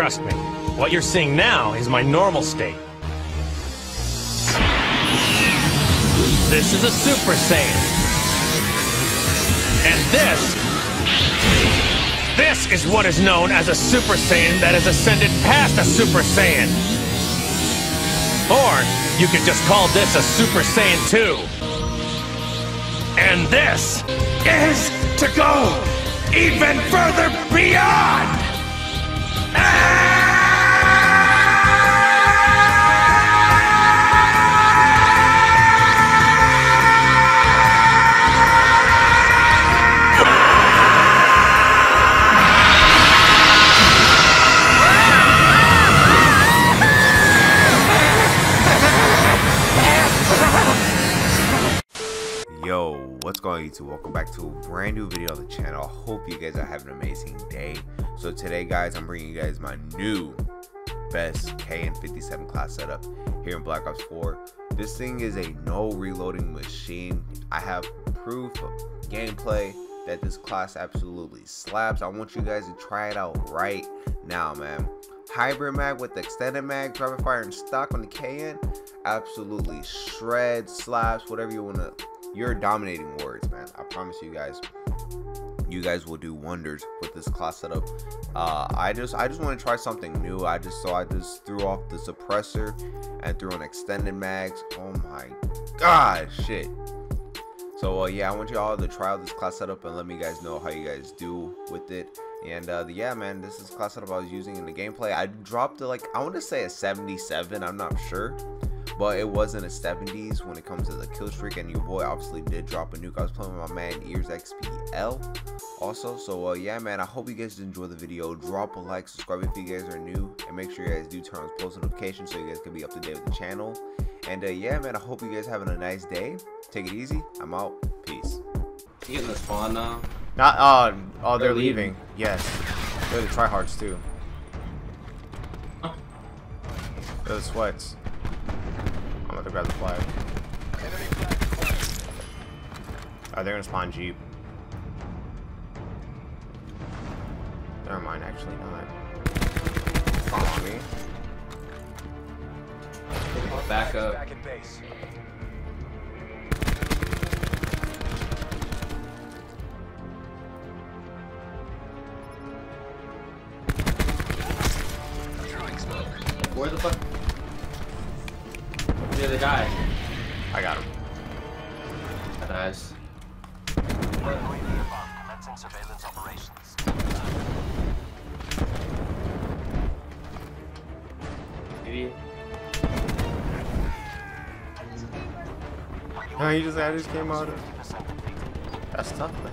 Trust me, what you're seeing now is my normal state. This is a Super Saiyan. And this... This is what is known as a Super Saiyan that has ascended past a Super Saiyan. Or, you could just call this a Super Saiyan 2. And this is to go even further beyond! Yo, YouTube? Welcome back to a brand new video on the channel. I hope you guys are having an amazing day. So today guys, I'm bringing you guys my new best KN57 class setup here in Black Ops 4. This thing is a no reloading machine. I have proof of gameplay that this class absolutely slaps. I want you guys to try it out right now, man. Hybrid mag with extended mag, rapid fire and stock on the KN, absolutely shreds, slaps, whatever you want to you're dominating man. I promise you guys. You guys will do wonders with this class setup. Uh, I just I just want to try something new. I just so I just threw off the suppressor and threw an extended mags. Oh my god, shit. So uh, yeah, I want you all to try out this class setup and let me guys know how you guys do with it. And uh, yeah, man, this is class setup I was using in the gameplay. I dropped it like I want to say a 77. I'm not sure but it wasn't a 70s when it comes to the kill streak and your boy obviously did drop a nuke. I was playing with my man ears xpl also. So uh, yeah man i hope you guys enjoy the video. Drop a like subscribe if you guys are new and make sure you guys do turn on post notifications so you guys can be up to date with the channel. And uh, yeah man i hope you guys having a nice day. Take it easy. I'm out. Peace. You getting the spawn now? Not uh oh they're, They're leaving. leaving. yes. They're the tryhards too. Huh. they're the sweats. I'm about to grab the flag. Oh, they're gonna spawn Jeep. Never mind, actually not. Follow me. back up the guy I got him. nice Commencing maybe No, he just, I just came out of. That's tough, man.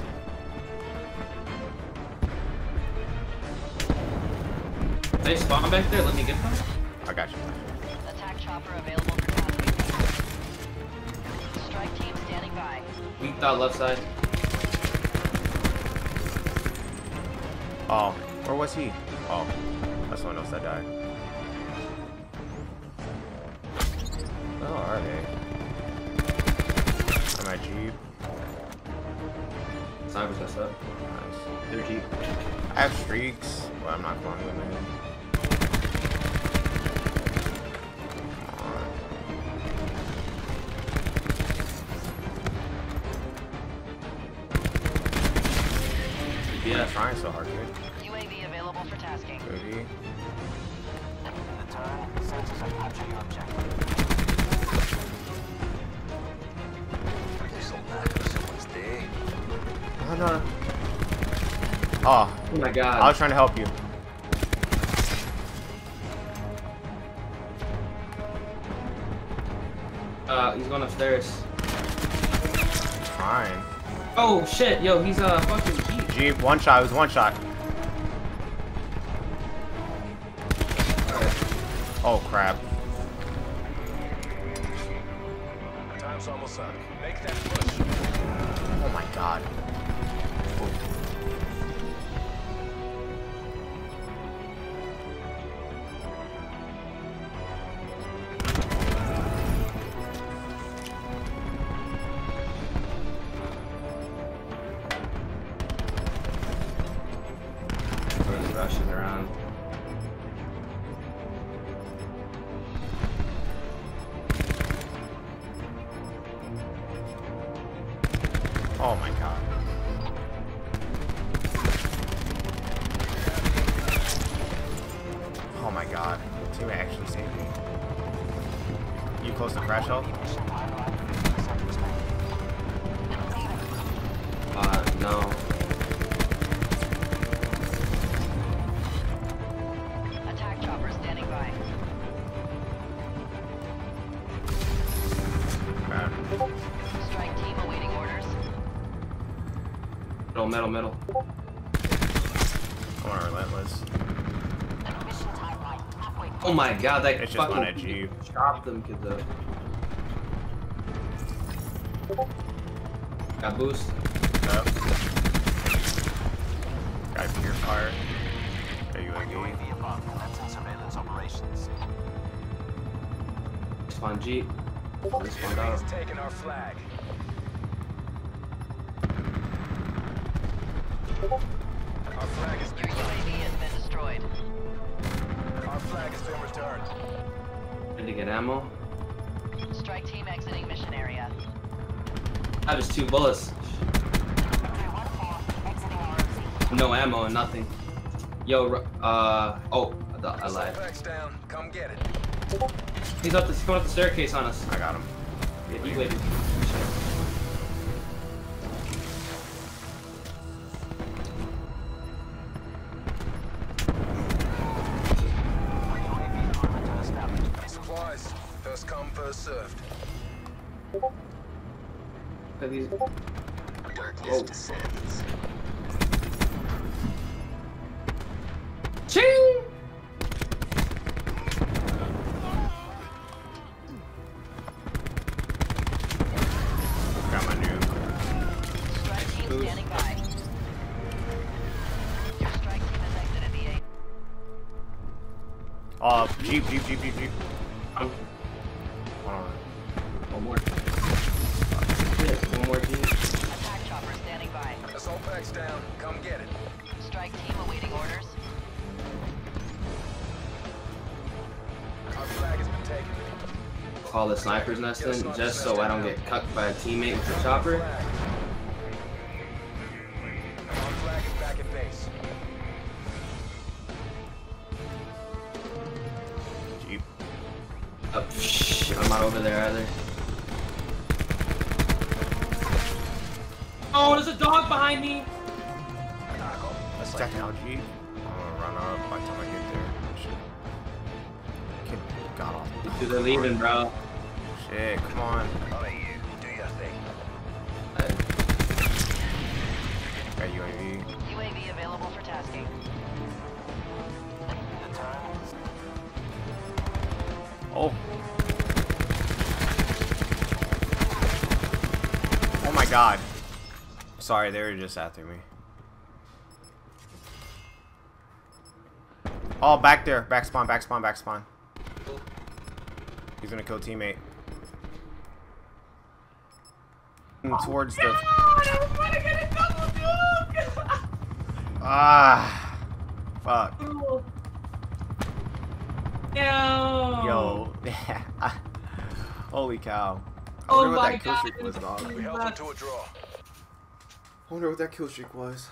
they spawn back there let me get them I got you. Weak dot left side Oh, where was he? Oh, that's someone else that died. Where are they? I'm at Jeep. messed up Nice. their jeep I have streaks, but I'm not going with them. Trying so hard, dude. UAV available for tasking. Goody. The turn, sensors are capturing your objective. This'll knacker someone's day. Oh, no, no. Oh, oh my god. I was trying to help you. uh he's going upstairs Trying. oh shit yo he's a uh, fucking jeep One shot. It was one shot. Oh, crap. Time's almost up. Make that push. Oh, my God. rushing around. Oh my god. Oh my god. Two actually saved me. You close the threshold? Middle, middle, middle. Come on, relentless. Oh my god, that It's just fucking on you. Jeep. chopped them kids up. Got boost. Yep. Guy pure fire. Got UAV. above. Commencing surveillance operations. Spawn Jeep. Respawned out. taking our flag. Our flag has Your UAV has been destroyed. our flag has been returned. Need to get ammo. Strike team exiting mission area. I have just two bullets. No ammo and nothing. Yo, uh, oh, I, thought I lied. Down. Come get it. He's up. The, he's going up the staircase on us. I got him. Yeah, he waited. First served. Look these. Darkness Oh. descends. Ching! Got my nuke. Strike team Boost. standing by. Your strike team has exited the A. Oh, Jeep, Jeep, Jeep, Jeep, Jeep. Hold on. one more. Yeah, one more Jeep. Attack chopper standing by. Assault packs down. Come get it. Strike team awaiting orders. Our flag has been taken. Call the sniper's nest in just so I don't get cucked by a teammate with the chopper. Over there either. Oh, there's a dog behind me. Second out Jeep. I'm gonna run up by the time I get there. Shit. Kid got off. Dude, they're leaving, bro. Shit, come on. God. Sorry, they were just after me. Oh, back there. Back spawn, back spawn, back spawn. He's gonna kill teammate. Mm, Towards the. Ah. Fuck. Yo. Holy cow. I Oh wonder what my that kill God, streak was, dog. We held them to a draw. I wonder what that kill streak was.